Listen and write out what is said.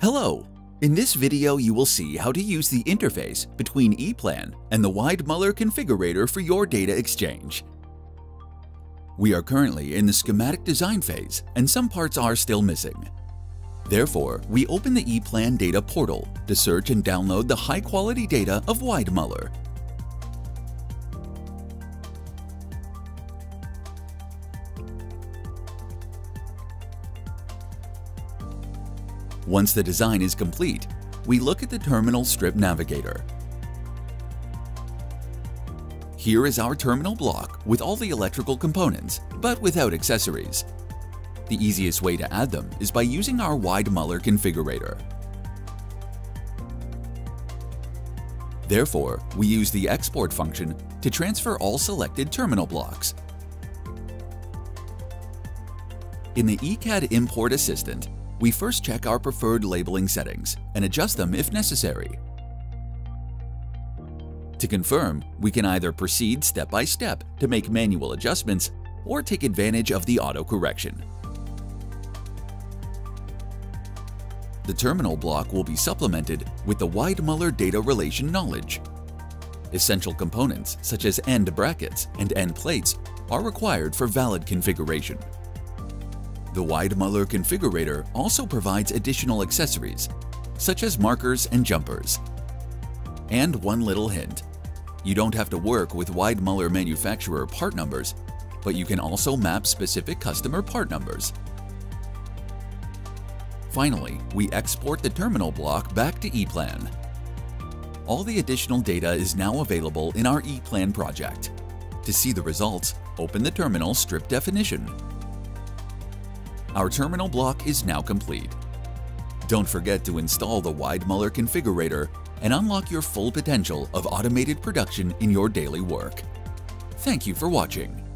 Hello! In this video, you will see how to use the interface between ePlan and the Weidmuller configurator for your data exchange. We are currently in the schematic design phase and some parts are still missing. Therefore, we open the ePlan data portal to search and download the high-quality data of Weidmuller. Once the design is complete, we look at the terminal strip navigator. Here is our terminal block with all the electrical components, but without accessories. The easiest way to add them is by using our Weidmuller configurator. Therefore, we use the export function to transfer all selected terminal blocks. In the ECAD Import Assistant, we first check our preferred labeling settings and adjust them if necessary. To confirm, we can either proceed step by step to make manual adjustments or take advantage of the auto-correction. The terminal block will be supplemented with the Weidmuller data relation knowledge. Essential components such as end brackets and end plates are required for valid configuration. The Weidmuller configurator also provides additional accessories, such as markers and jumpers. And one little hint, you don't have to work with Weidmuller manufacturer part numbers, but you can also map specific customer part numbers. Finally, we export the terminal block back to ePlan. All the additional data is now available in our ePlan project. To see the results, open the terminal strip definition our terminal block is now complete. Don't forget to install the Weidmuller configurator and unlock your full potential of automated production in your daily work. Thank you for watching.